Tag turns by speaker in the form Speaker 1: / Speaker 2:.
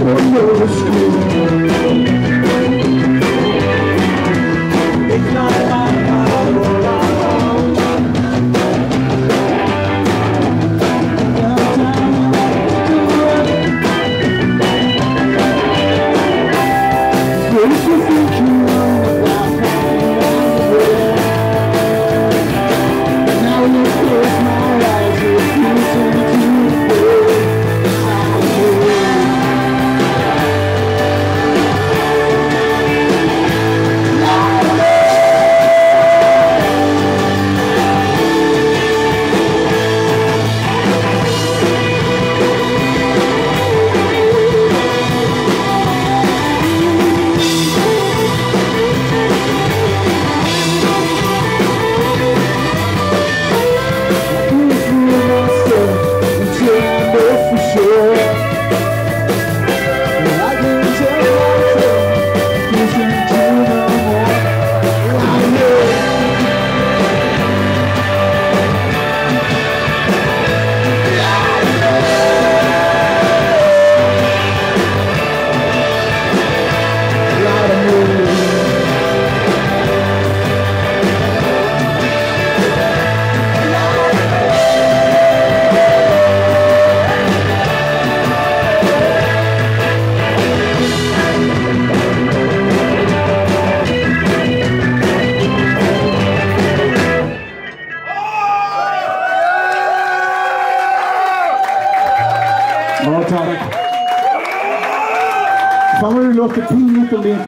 Speaker 1: for your बहुत सारे समझ लो कितनी तुम्हें